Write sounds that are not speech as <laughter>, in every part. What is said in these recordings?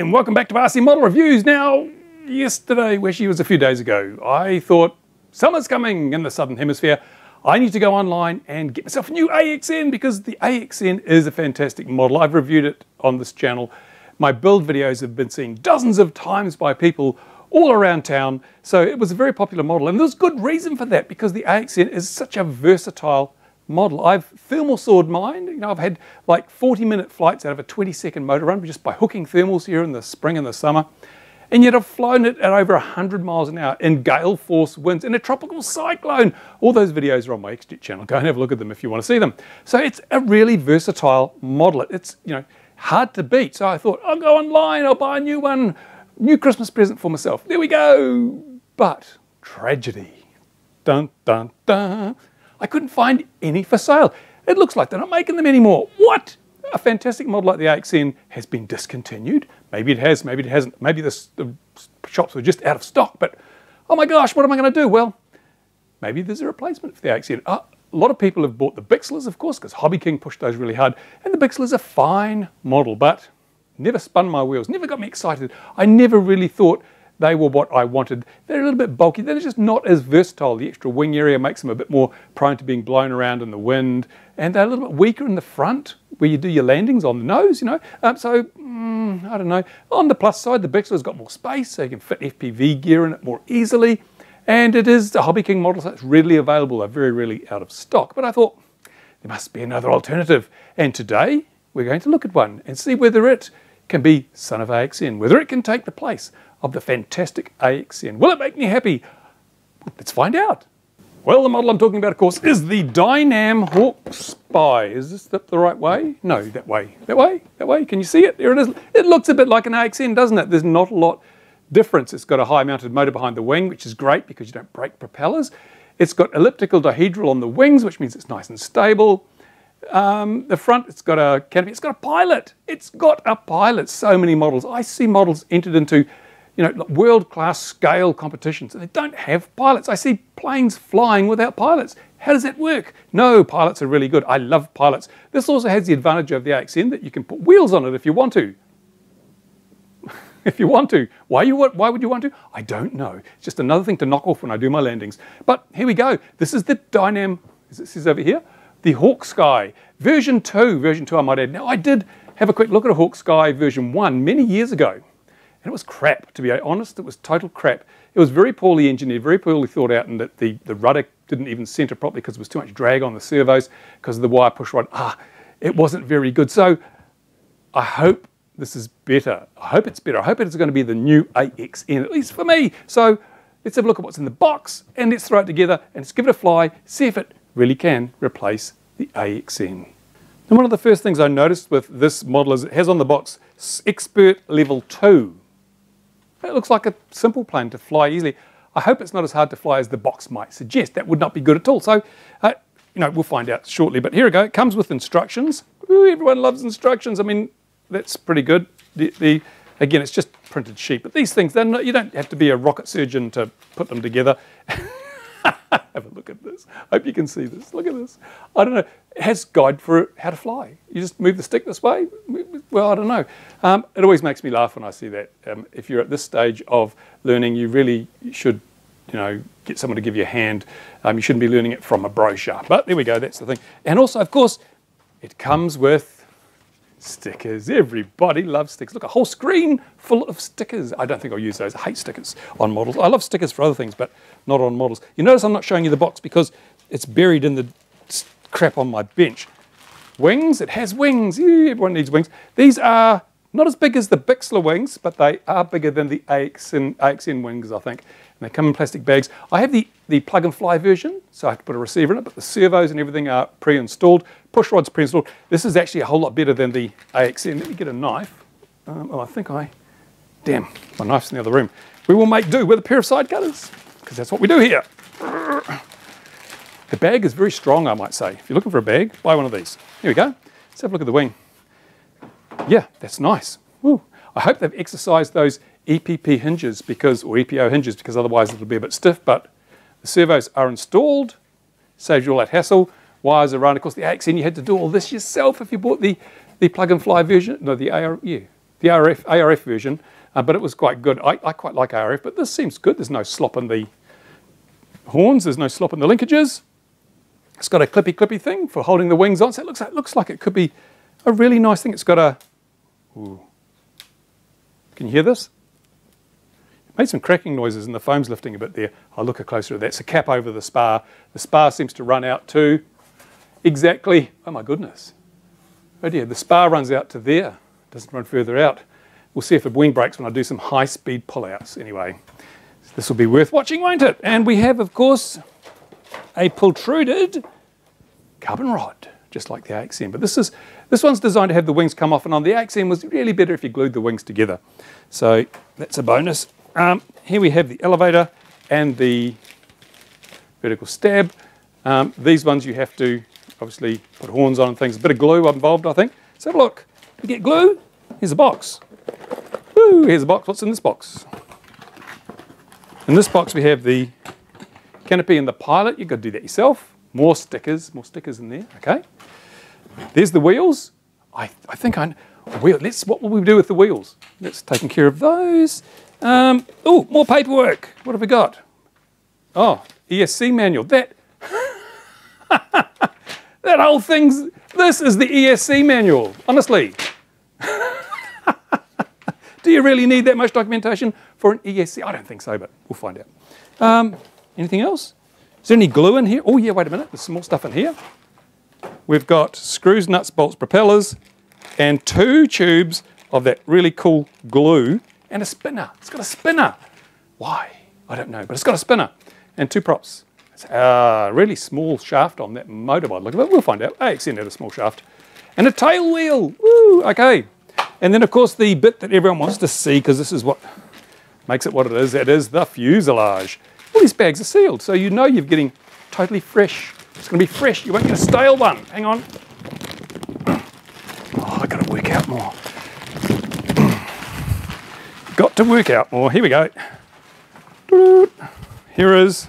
and welcome back to RC Model Reviews. Now, yesterday, where she was a few days ago, I thought summer's coming in the Southern Hemisphere. I need to go online and get myself a new AXN because the AXN is a fantastic model. I've reviewed it on this channel. My build videos have been seen dozens of times by people all around town. So it was a very popular model and there's good reason for that because the AXN is such a versatile model. I've thermal soared mine. You know, I've had like 40 minute flights out of a 20 second motor run just by hooking thermals here in the spring and the summer. And yet I've flown it at over 100 miles an hour in gale force winds in a tropical cyclone. All those videos are on my XJet channel. Go and have a look at them if you want to see them. So it's a really versatile model. It's, you know, hard to beat. So I thought, I'll go online, I'll buy a new one, new Christmas present for myself. There we go. But tragedy. Dun, dun, dun. I couldn't find any for sale. It looks like they're not making them anymore. What? A fantastic model like the AXN has been discontinued. Maybe it has, maybe it hasn't. Maybe the, the shops were just out of stock, but oh my gosh, what am I going to do? Well, maybe there's a replacement for the AXN. Uh, a lot of people have bought the Bixlers, of course, because Hobby King pushed those really hard. And the Bixler's a fine model, but never spun my wheels, never got me excited. I never really thought they were what I wanted. They're a little bit bulky. They're just not as versatile. The extra wing area makes them a bit more prone to being blown around in the wind. And they're a little bit weaker in the front where you do your landings on the nose, you know. Um, so, mm, I don't know. On the plus side, the Bixler's got more space, so you can fit FPV gear in it more easily. And it is a Hobby King model, so it's readily available. They're very rarely out of stock. But I thought there must be another alternative. And today, we're going to look at one and see whether it can be son of AXN, whether it can take the place of the fantastic AXN. Will it make me happy? Let's find out. Well, the model I'm talking about, of course, is the Dynam Hawk Sky. Is this the, the, right way? No, that way. That way? That way? Can you see it? There it is. It looks a bit like an AXN, doesn't it? There's not a lot difference. It's got a high mounted motor behind the wing, which is great because you don't break propellers. It's got elliptical dihedral on the wings, which means it's nice and stable. Um, the front, it's got a canopy. It's got a pilot. It's got a pilot. So many models. I see models entered into you know, world-class scale competitions, and they don't have pilots. I see planes flying without pilots. How does that work? No, pilots are really good. I love pilots. This also has the advantage of the AXN that you can put wheels on it if you want to. <laughs> if you want to. Why, you, why would you want to? I don't know. It's just another thing to knock off when I do my landings. But here we go. This is the Dynam, this is over here, the Hawk Sky. Version 2, version 2 I might add. Now I did have a quick look at a Hawk Sky version 1 many years ago. And it was crap, to be honest. It was total crap. It was very poorly engineered, very poorly thought out, and that the, the rudder didn't even center properly because there was too much drag on the servos because of the wire push rod. Ah, it wasn't very good. So I hope this is better. I hope it's better. I hope it's going to be the new AXN, at least for me. So let's have a look at what's in the box and let's throw it together and let's give it a fly, see if it really can replace the AXN. And one of the first things I noticed with this model is it has on the box Expert Level 2. It looks like a simple plane to fly easily. I hope it's not as hard to fly as the box might suggest. That would not be good at all. So, uh, you know, we'll find out shortly. But here we go. It comes with instructions. Ooh, everyone loves instructions. I mean, that's pretty good. The, the again, it's just printed sheet. But these things, not, you don't have to be a rocket surgeon to put them together. <laughs> Have a look at this. Hope you can see this. Look at this. I don't know. It has guide for how to fly. You just move the stick this way. Well, I don't know. Um, it always makes me laugh when I see that. Um, if you're at this stage of learning, you really should, you know, get someone to give you a hand. Um, you shouldn't be learning it from a brochure. But there we go. That's the thing. And also, of course, it comes with Stickers. Everybody loves stickers. Look, a whole screen full of stickers. I don't think I'll use those. I hate stickers on models. I love stickers for other things, but not on models. You notice I'm not showing you the box because it's buried in the crap on my bench. Wings, it has wings. Yeah, everyone needs wings. These are not as big as the Bixler wings, but they are bigger than the AXN, AXN wings, I think. And they come in plastic bags. I have the, the plug and fly version, so I have to put a receiver in it, but the servos and everything are pre-installed. Push rod's pre-installed. This is actually a whole lot better than the AXN. Let me get a knife. Um, oh, I think I, damn, my knife's in the other room. We will make do with a pair of side cutters, because that's what we do here. The bag is very strong, I might say. If you're looking for a bag, buy one of these. Here we go. Let's have a look at the wing. Yeah, that's nice. Woo. I hope they've exercised those EPP hinges because, or EPO hinges because otherwise it'll be a bit stiff, but the servos are installed, saves you all that hassle. Wires are run. Of course, the AXN, you had to do all this yourself if you bought the, the plug and fly version. No, the AR, yeah. the RF, ARF version, uh, but it was quite good. I, I quite like ARF, but this seems good. There's no slop in the horns. There's no slop in the linkages. It's got a clippy clippy thing for holding the wings on. So it looks like, looks like it could be a really nice thing. It's got a, ooh. can you hear this? Made some cracking noises and the foam's lifting a bit there. I'll look closer at that. It's a cap over the spar. The spar seems to run out to exactly, oh my goodness. Oh dear, the spar runs out to there. Doesn't run further out. We'll see if the wing breaks when I do some high speed pullouts. Anyway, this will be worth watching, won't it? And we have, of course, a pultruded carbon rod, just like the AXN. But this is this one's designed to have the wings come off and on. The AXN was really better if you glued the wings together. So that's a bonus. Um, here we have the elevator and the vertical stab. Um, these ones you have to obviously put horns on and things. A bit of glue involved, I think. Let's have a look. We get glue. Here's a box. Woo, here's a box. What's in this box? In this box we have the canopy and the pilot. You've got to do that yourself. More stickers, more stickers in there, okay? There's the wheels. I, I think I, wheel, let's, what will we do with the wheels? Let's taking care of those. Um, oh, more paperwork. What have we got? Oh, ESC manual. That, <laughs> that whole thing's, this is the ESC manual, honestly. <laughs> do you really need that much documentation for an ESC? I don't think so, but we'll find out. Um, Anything else? Is there any glue in here? Oh yeah, wait a minute, there's some more stuff in here. We've got screws, nuts, bolts, propellers, and two tubes of that really cool glue and a spinner. It's got a spinner. Why? I don't know, but it's got a spinner and two props. It's a really small shaft on that motorbike. Look at it, we'll find out. I extended a small shaft. And a tail wheel. Woo, okay. And then of course the bit that everyone wants to see, because this is what makes it what it is, that is the fuselage. All these bags are sealed, so you know you're getting totally fresh. It's going to be fresh. You won't get a stale one. Hang on. <coughs> Oh, I've got to work out more. Got to work out more. Here we go. Here is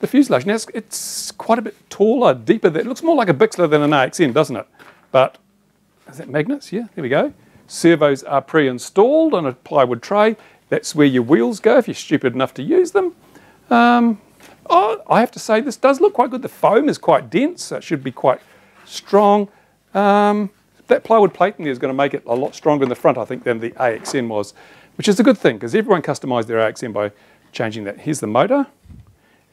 the fuselage. Now, it's, quite a bit taller, deeper. It looks more like a Bixler than an AXN, doesn't it? But is that magnets? Yeah, there we go. Servos are pre-installed on a plywood tray. That's where your wheels go if you're stupid enough to use them. Um, oh, I have to say this does look quite good. The foam is quite dense, so it should be quite strong. Um, that plywood plating there is going to make it a lot stronger in the front, I think, than the AXN was, which is a good thing because everyone customised their AXN by changing that. Here's the motor.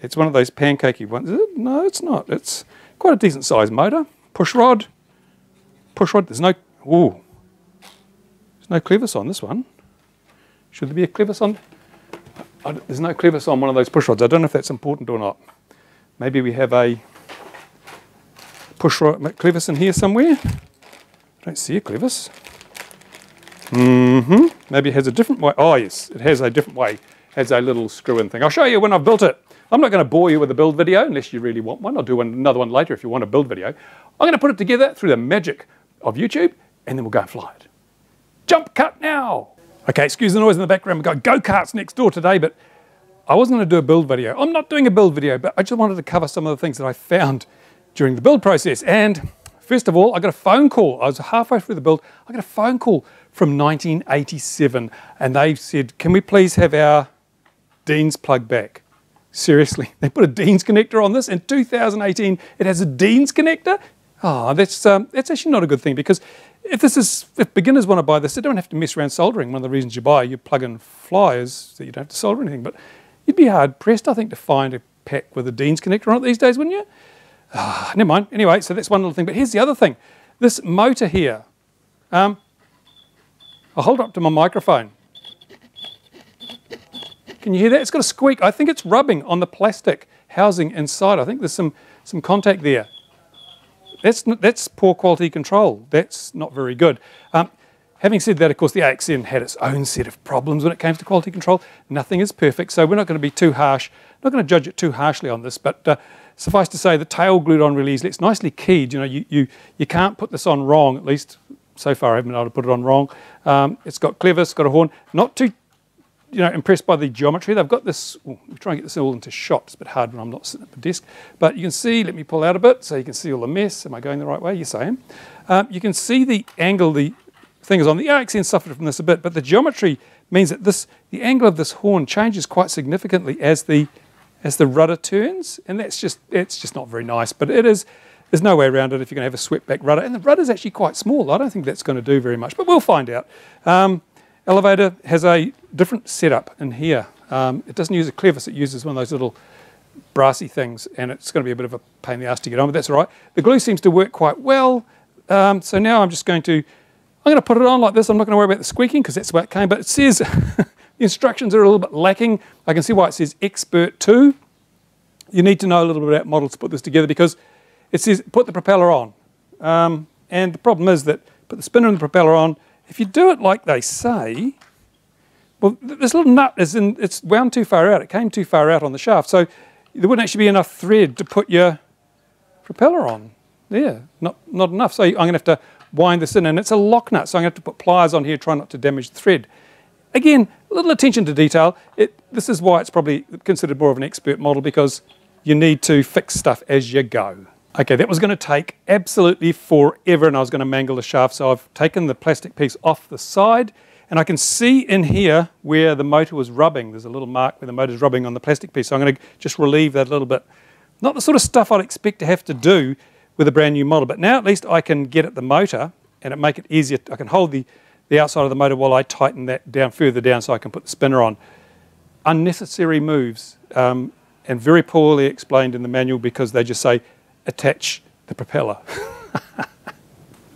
It's one of those pancakey ones. It? No, it's not. It's quite a decent sized motor. Push rod. Push rod. There's no. Ooh. There's no clevis on this one. Should there be a clevis on? there's no clevis on one of those push rods. I don't know if that's important or not. Maybe we have a push rod clevis in here somewhere. I don't see a clevis. Mm-hmm. Maybe it has a different way. Oh, yes, it has a different way. It has a little screw-in thing. I'll show you when I've built it. I'm not going to bore you with a build video unless you really want one. I'll do one, another one later if you want a build video. I'm going to put it together through the magic of YouTube, and then we'll go and fly it. Jump cut now! Okay, excuse the noise in the background. We've got go-karts next door today, but I wasn't going to do a build video. I'm not doing a build video, but I just wanted to cover some of the things that I found during the build process. And first of all, I got a phone call. I was halfway through the build. I got a phone call from 1987, and they said, can we please have our Dean's plug back? Seriously, <laughs> they put a Dean's connector on this. In 2018, it has a Dean's connector. Oh, that's, um, that's actually not a good thing because if this is, if beginners want to buy this, they don't have to mess around soldering. One of the reasons you buy your plug-in fly is that you don't have to solder anything. But you'd be hard pressed, I think, to find a pack with a Dean's connector on it these days, wouldn't you? Ah, never mind. Anyway, so that's one little thing. But here's the other thing. This motor here. Um, I'll hold it up to my microphone. Can you hear that? It's got a squeak. I think it's rubbing on the plastic housing inside. I think there's some, some contact there. That's, that's poor quality control. That's not very good. Um, having said that, of course, the AXN had its own set of problems when it came to quality control. Nothing is perfect, so we're not going to be too harsh, not going to judge it too harshly on this, but uh, suffice to say, the tail glued on really easily. It's nicely keyed. You know, you, you, you can't put this on wrong, at least so far I haven't been able to put it on wrong. Um, it's got clevis, got a horn, not too you know, impressed by the geometry. They've got this, we try and get this all into shot. It's a bit hard when I'm not sitting at the desk. But you can see, let me pull out a bit so you can see all the mess. Am I going the right way? Yes, I am. Um, you can see the angle, the thing is on. The AXN suffered from this a bit, but the geometry means that this the angle of this horn changes quite significantly as the as the rudder turns, and that's just it's just not very nice. But it is there's no way around it if you're going to have a swept back rudder, and the rudder is actually quite small. I don't think that's going to do very much, but we'll find out. Um, elevator has a different setup in here. Um, it doesn't use a clevis; it uses one of those little brassy things, and it's going to be a bit of a pain in the ass to get on, but that's all right. The glue seems to work quite well, um, so now I'm just going to, I'm going to put it on like this. I'm not going to worry about the squeaking because that's where it came, but it says, <laughs> the instructions are a little bit lacking. I can see why it says Expert 2. You need to know a little bit about models to put this together because it says put the propeller on. Um, and the problem is that put the spinner and the propeller on, if you do it like they say, well, this little nut is in, it's wound too far out. It came too far out on the shaft. So there wouldn't actually be enough thread to put your propeller on. Yeah, not, not enough. So I'm going to have to wind this in, and it's a lock nut, so I'm going to have to put pliers on here, try not to damage the thread. Again, a little attention to detail. It, this is why it's probably considered more of an expert model, because you need to fix stuff as you go. Okay, that was going to take absolutely forever, and I was going to mangle the shaft, so I've taken the plastic piece off the side, and I can see in here where the motor was rubbing. There's a little mark where the motor's rubbing on the plastic piece. So I'm going to just relieve that a little bit. Not the sort of stuff I'd expect to have to do with a brand new model, but now at least I can get at the motor and it make it easier. I can hold the, the outside of the motor while I tighten that down further down so I can put the spinner on. Unnecessary moves um, and very poorly explained in the manual because they just say attach the propeller. <laughs>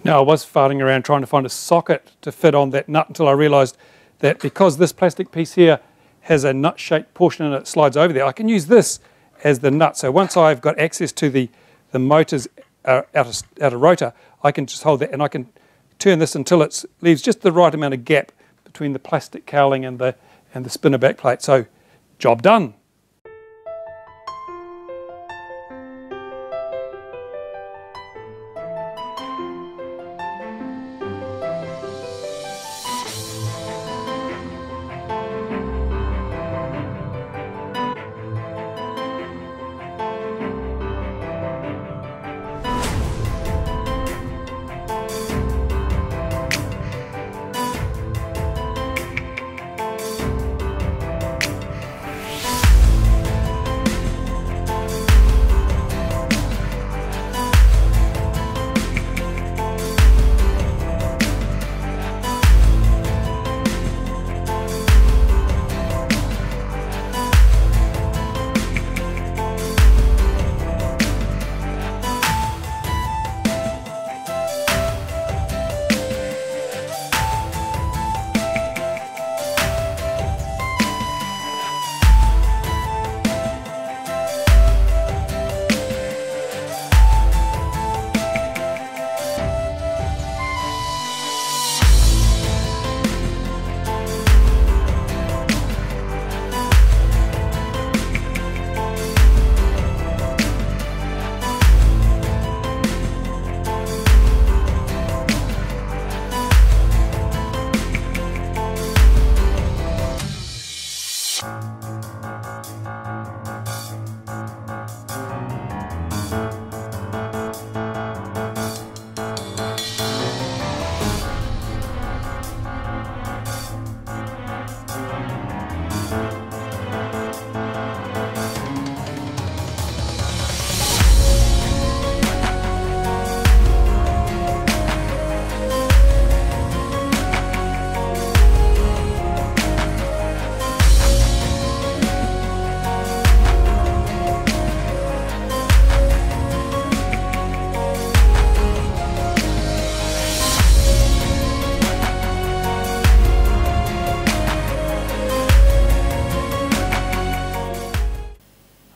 Now I was farting around trying to find a socket to fit on that nut until I realised that because this plastic piece here has a nut-shaped portion and it slides over there, I can use this as the nut. So once I've got access to the, the motor's uh, outer, outer rotor, I can just hold that and I can turn this until it leaves just the right amount of gap between the plastic cowling and the, and the spinner back plate. So job done.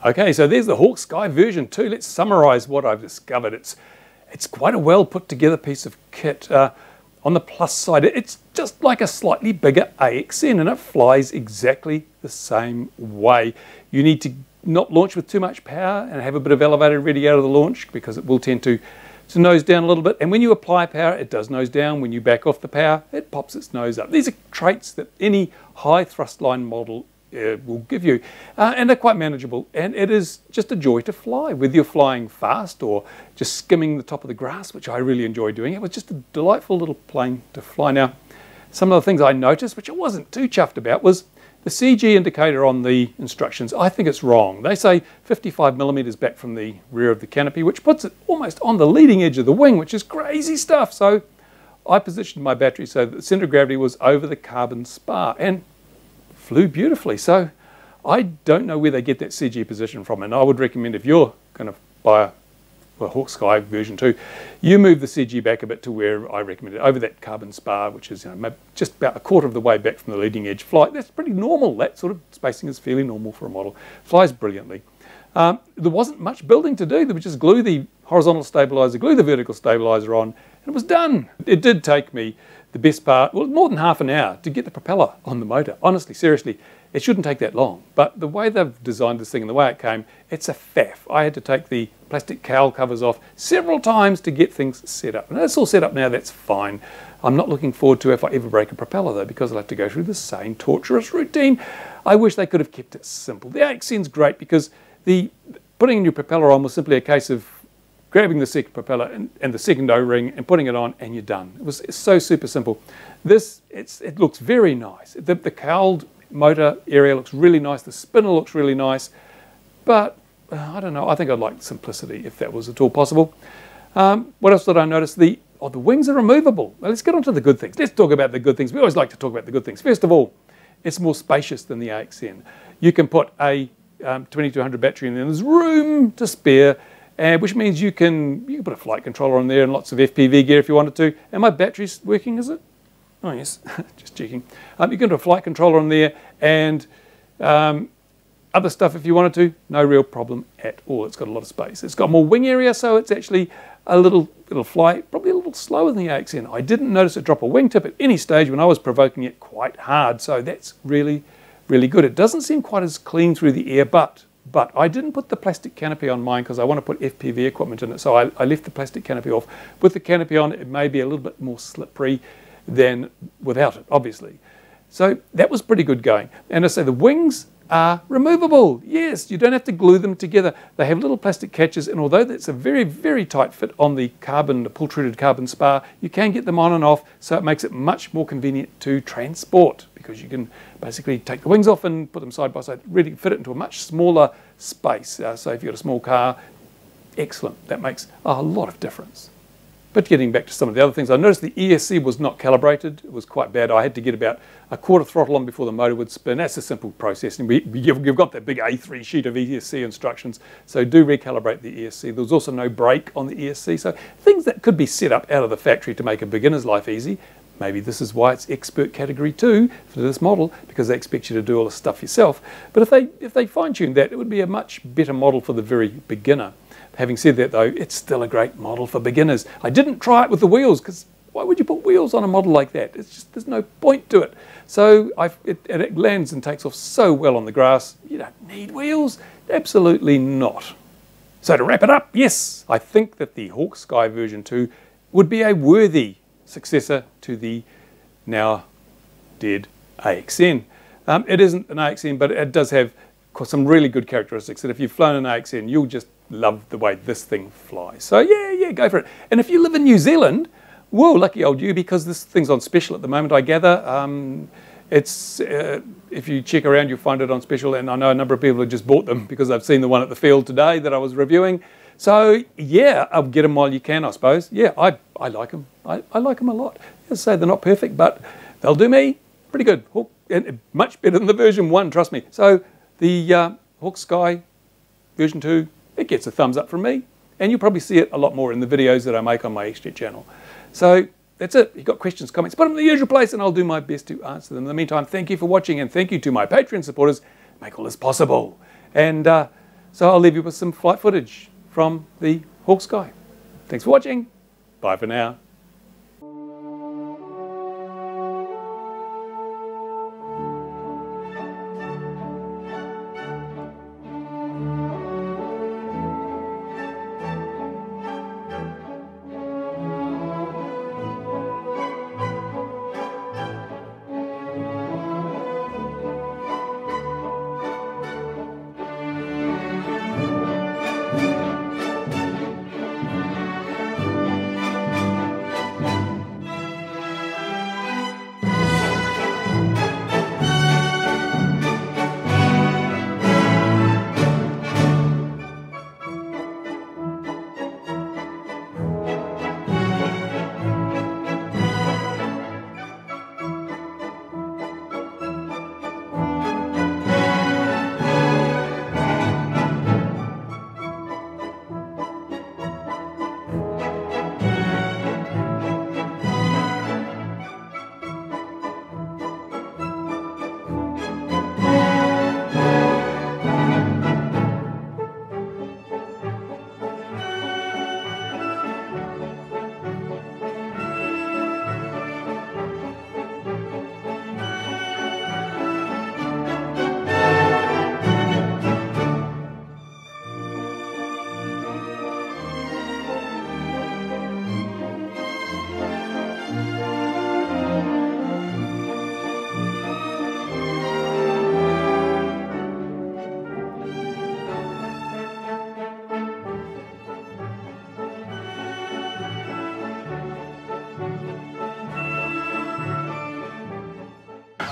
Okay, so there's the Hawk Sky version 2. Let's summarize what I've discovered. It's, it's quite a well put together piece of kit. Uh, on the plus side, it's just like a slightly bigger AXN and it flies exactly the same way. You need to not launch with too much power and have a bit of elevator ready out of the launch because it will tend to, to nose down a little bit. And when you apply power, it does nose down. When you back off the power, it pops its nose up. These are traits that any high thrust line model will give you. Uh, and they're quite manageable. And it is just a joy to fly, whether you're flying fast or just skimming the top of the grass, which I really enjoy doing. It was just a delightful little plane to fly. Now, some of the things I noticed, which I wasn't too chuffed about, was the CG indicator on the instructions. I think it's wrong. They say 55 millimeters back from the rear of the canopy, which puts it almost on the leading edge of the wing, which is crazy stuff. So I positioned my battery so that the center of gravity was over the carbon spar and flew beautifully. So I don't know where they get that CG position from, and I would recommend if you're going to buy a Hawk Sky version 2, you move the CG back a bit to where I recommend it, over that carbon spar, which is you know, just about a quarter of the way back from the leading edge flight. That's pretty normal. That sort of spacing is fairly normal for a model. Flies brilliantly. Um, there wasn't much building to do. There was just glue the horizontal stabilizer, glue the vertical stabilizer on, and it was done. It did take me the best part, well, more than half an hour to get the propeller on the motor. Honestly, seriously, it shouldn't take that long. But the way they've designed this thing and the way it came, it's a faff. I had to take the plastic cowl covers off several times to get things set up. And it's all set up now, that's fine. I'm not looking forward to if I ever break a propeller though, because I'll have to go through the same torturous routine. I wish they could have kept it simple. The AXN's great because the putting a new propeller on was simply a case of grabbing the second propeller and, and the second O-ring and putting it on and you're done. It was so super simple. This, it looks very nice. The, the cowled motor area looks really nice. The spinner looks really nice. But uh, I don't know, I think I'd like simplicity if that was at all possible. Um, what else did I notice? The, oh, the wings are removable. Well, let's get on to the good things. Let's talk about the good things. We always like to talk about the good things. First of all, it's more spacious than the AXN. You can put a um, 2200 battery in there. There's room to spare uh, which means you can, you can put a flight controller on there and lots of FPV gear if you wanted to. And my battery's working, is it? Oh, yes, <laughs> just checking. Um, you can put a flight controller on there and um, other stuff if you wanted to, no real problem at all. It's got a lot of space. It's got more wing area, so it's actually a little, little fly, probably a little slower than the AXN. I didn't notice it drop a wingtip at any stage when I was provoking it quite hard, so that's really, really good. It doesn't seem quite as clean through the air, but but I didn't put the plastic canopy on mine because I want to put FPV equipment in it. So I, I, left the plastic canopy off. With the canopy on, it may be a little bit more slippery than without it, obviously. So that was pretty good going. And I say the wings are removable. Yes, you don't have to glue them together. They have little plastic catches, and although that's a very, very tight fit on the carbon, the pultruded carbon spar, you can get them on and off, so it makes it much more convenient to transport because you can basically take the wings off and put them side by side, really fit it into a much smaller space. Uh, so if you've got a small car, excellent. That makes a lot of difference. But getting back to some of the other things, I noticed the ESC was not calibrated. It was quite bad. I had to get about a quarter throttle on before the motor would spin. That's a simple process. And we, you've, got that big A3 sheet of ESC instructions. So do recalibrate the ESC. There was also no brake on the ESC. So things that could be set up out of the factory to make a beginner's life easy. Maybe this is why it's expert category two for this model, because they expect you to do all the stuff yourself. But if they, if they fine tune that, it would be a much better model for the very beginner. Having said that, though, it's still a great model for beginners. I didn't try it with the wheels because why would you put wheels on a model like that? It's just there's no point to it. So it, it lands and takes off so well on the grass. You don't need wheels. Absolutely not. So to wrap it up, yes, I think that the Hawk Sky version 2 would be a worthy successor to the now dead AXN. Um, it isn't an AXN, but it does have some really good characteristics that if you've flown an AXN, you'll just love the way this thing flies. So yeah, yeah, go for it. And if you live in New Zealand, whoa, lucky old you, because this thing's on special at the moment, I gather. Um, it's uh, if you check around, you'll find it on special, and I know a number of people have just bought them because I've seen the one at the field today that I was reviewing. So yeah, I'll get them while you can, I suppose. Yeah, I, I like them. I, I like them a lot. I say they're not perfect, but they'll do me pretty good. Hawk, much better than the version one, trust me. So the uh, Hawk Sky version two, it gets a thumbs up from me. And you'll probably see it a lot more in the videos that I make on my XJet channel. So that's it. You've got questions, comments, put them in the usual place and I'll do my best to answer them. In the meantime, thank you for watching and thank you to my Patreon supporters make all this possible. And uh, so I'll leave you with some flight footage from the Hawk Sky. Thanks for watching. Bye for now.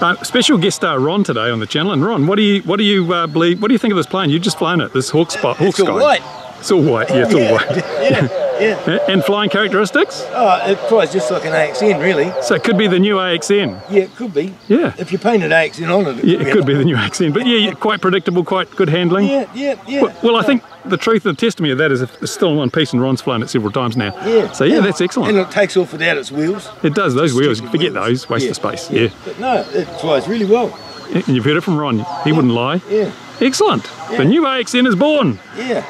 Uh, special guest star Ron today on the channel. And Ron, what do you what do you uh, believe? What do you think of this plane? You've just flown it. This Hawk Spot. Hawk It's all white. It's all white. Yeah, it's all white. <laughs> yeah, yeah. And flying characteristics. Oh, it flies just like an AXN, really. So it could be the new AXN. Yeah, it could be. Yeah. If you painted AXN on it, Yeah, it could be the new AXN. But yeah, yeah, quite predictable, quite good handling. Yeah, yeah, yeah. Well, well, I think the truth and testimony of that is it's still in one piece, and Ron's flown it several times now. Yeah. So yeah, that's excellent. And it takes off without its wheels. It does those wheels. Forget wheels. those. Waste Yeah, of space. Yeah. But no, it flies really well. And you've heard it from Ron. He wouldn't lie. Yeah, Excellent. The new AXN is born. yeah.